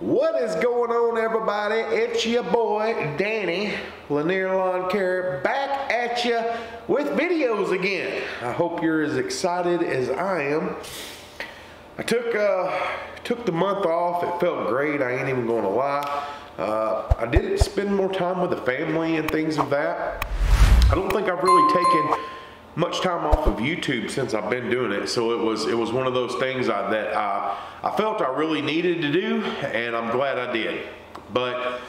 What is going on, everybody? It's your boy, Danny, Lanier Lawn Care, back at you with videos again. I hope you're as excited as I am. I took uh, took the month off. It felt great. I ain't even going to lie. Uh, I didn't spend more time with the family and things of that. I don't think I've really taken much time off of YouTube since I've been doing it. So it was it was one of those things I, that I, I felt I really needed to do, and I'm glad I did. But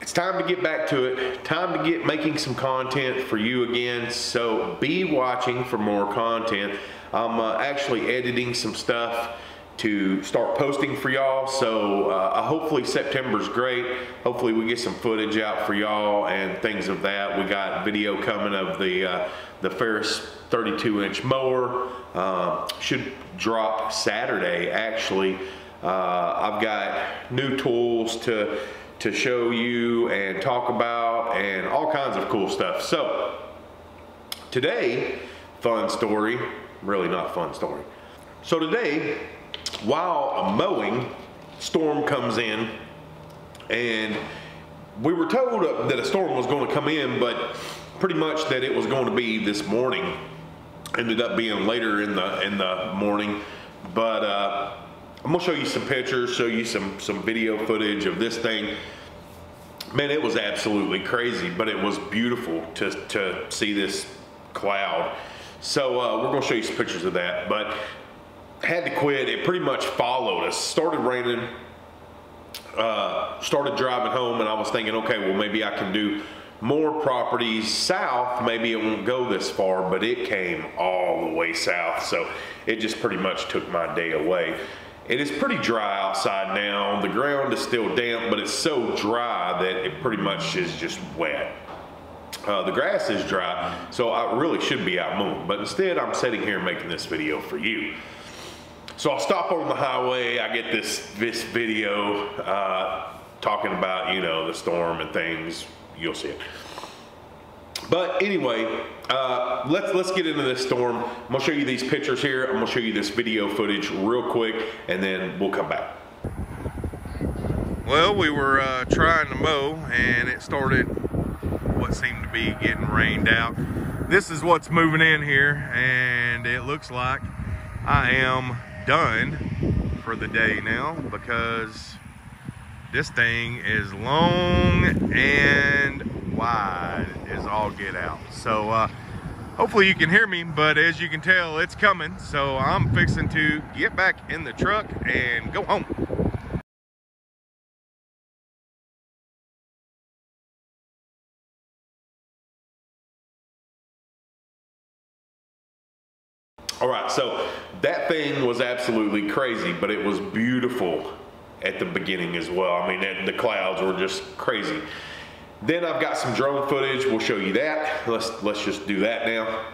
it's time to get back to it. Time to get making some content for you again. So be watching for more content. I'm uh, actually editing some stuff to start posting for y'all. So uh, hopefully September's great. Hopefully we get some footage out for y'all and things of that. We got video coming of the uh, the Ferris 32 inch mower. Uh, should drop Saturday actually. Uh, I've got new tools to to show you and talk about and all kinds of cool stuff. So today, fun story, really not fun story. So today, while a mowing, storm comes in and we were told that a storm was going to come in, but pretty much that it was going to be this morning. Ended up being later in the in the morning, but uh, I'm gonna show you some pictures, show you some some video footage of this thing. Man, it was absolutely crazy, but it was beautiful to to see this cloud. So uh, we're gonna show you some pictures of that, but had to quit. It pretty much followed us. Started raining, uh, started driving home, and I was thinking, okay, well, maybe I can do more properties south. Maybe it won't go this far, but it came all the way south. So it just pretty much took my day away. It is pretty dry outside now. The ground is still damp, but it's so dry that it pretty much is just wet. Uh, the grass is dry, so I really should be out mowing, but instead I'm sitting here making this video for you. So I'll stop on the highway. I get this this video uh, talking about you know the storm and things. You'll see it. But anyway, uh, let's let's get into this storm. I'm gonna show you these pictures here. I'm gonna show you this video footage real quick, and then we'll come back. Well, we were uh, trying to mow, and it started what seemed to be getting rained out. This is what's moving in here, and it looks like I am done for the day now because this thing is long and wide as all get out. So uh, hopefully you can hear me, but as you can tell, it's coming. So I'm fixing to get back in the truck and go home. All right, so that thing was absolutely crazy, but it was beautiful at the beginning as well. I mean, the clouds were just crazy. Then I've got some drone footage. We'll show you that. Let's let's just do that now.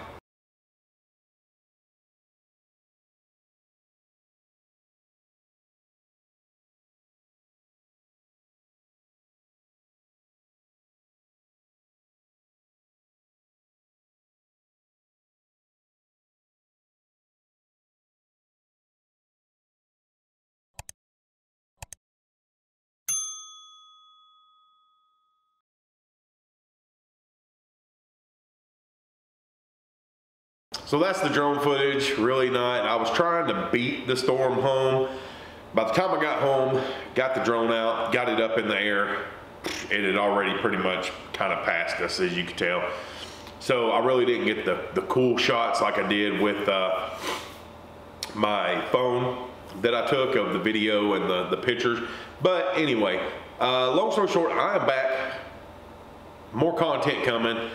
So that's the drone footage, really not. I was trying to beat the storm home. By the time I got home, got the drone out, got it up in the air, it had already pretty much kind of passed us, as you can tell. So I really didn't get the, the cool shots like I did with uh, my phone that I took of the video and the, the pictures. But anyway, uh, long story short, I am back. More content coming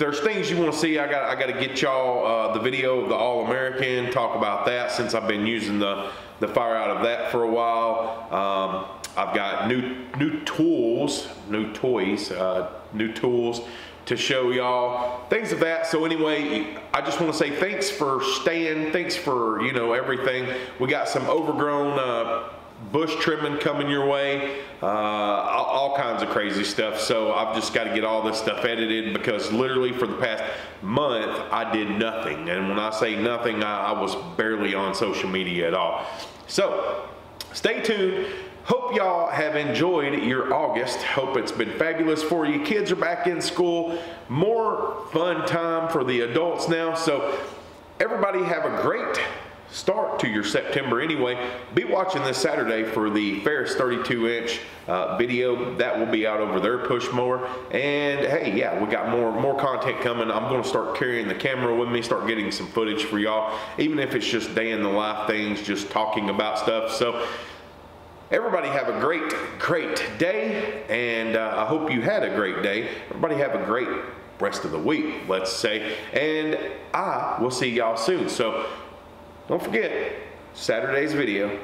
there's things you want to see, I got I got to get y'all uh, the video of the All American. Talk about that since I've been using the the fire out of that for a while. Um, I've got new new tools, new toys, uh, new tools to show y'all things of that. So anyway, I just want to say thanks for staying. Thanks for you know everything. We got some overgrown. Uh, bush trimming coming your way, uh, all, all, kinds of crazy stuff. So I've just got to get all this stuff edited because literally for the past month I did nothing. And when I say nothing, I, I was barely on social media at all. So stay tuned. Hope hope y'all have enjoyed your August. Hope it's been fabulous for you. Kids are back in school. More fun time for the adults now. So everybody have a great start to your September anyway. Be watching this Saturday for the Ferris 32 inch uh, video that will be out over their push mower. And hey, yeah, we got more more content coming. I'm going to start carrying the camera with me, start getting some footage for y'all, even if it's just day in the life things, just talking about stuff. So. Everybody have a great, great day, and uh, I hope you had a great day. Everybody have a great rest of the week, let's say, and I will see y'all soon. So don't forget, Saturday's video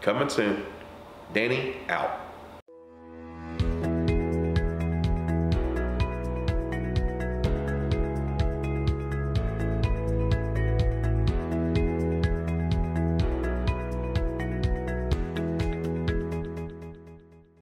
coming soon. Danny out.